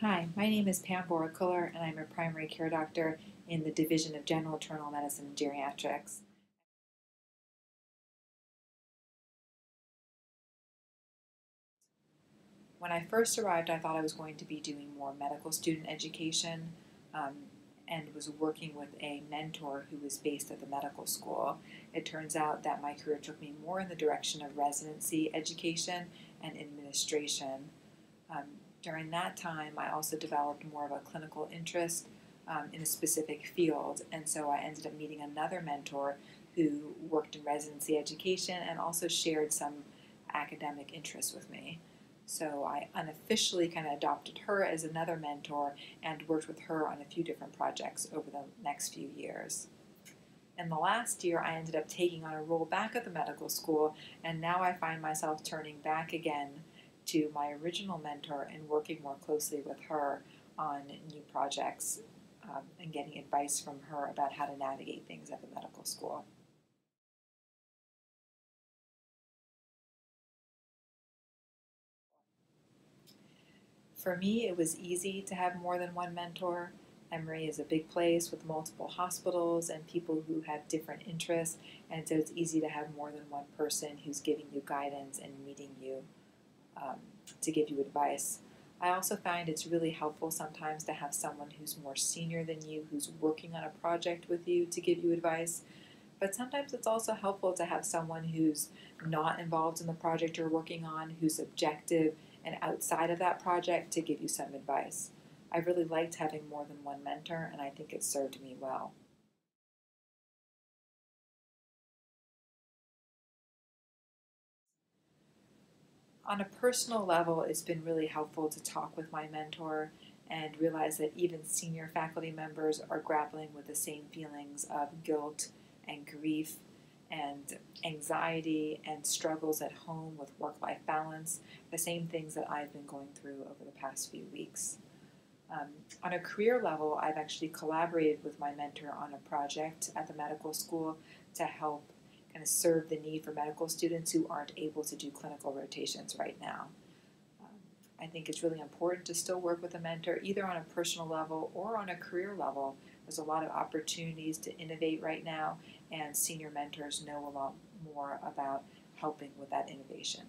Hi, my name is Pam Vohra-Khullar, and I'm a primary care doctor in the Division of General Internal Medicine and Geriatrics. When I first arrived, I thought I was going to be doing more medical student education um, and was working with a mentor who was based at the medical school. It turns out that my career took me more in the direction of residency education and administration. Um, during that time, I also developed more of a clinical interest um, in a specific field, and so I ended up meeting another mentor who worked in residency education and also shared some academic interests with me. So I unofficially kind of adopted her as another mentor and worked with her on a few different projects over the next few years. In the last year, I ended up taking on a role back at the medical school, and now I find myself turning back again to my original mentor and working more closely with her on new projects um, and getting advice from her about how to navigate things at the medical school. For me, it was easy to have more than one mentor. Emory is a big place with multiple hospitals and people who have different interests, and so it's easy to have more than one person who's giving you guidance and meeting you um, to give you advice. I also find it's really helpful sometimes to have someone who's more senior than you, who's working on a project with you to give you advice. But sometimes it's also helpful to have someone who's not involved in the project you're working on, who's objective and outside of that project to give you some advice. I really liked having more than one mentor, and I think it served me well. On a personal level, it's been really helpful to talk with my mentor and realize that even senior faculty members are grappling with the same feelings of guilt and grief and anxiety and struggles at home with work life balance, the same things that I've been going through over the past few weeks. Um, on a career level, I've actually collaborated with my mentor on a project at the medical school to help kind of serve the need for medical students who aren't able to do clinical rotations right now. Um, I think it's really important to still work with a mentor, either on a personal level or on a career level. There's a lot of opportunities to innovate right now, and senior mentors know a lot more about helping with that innovation.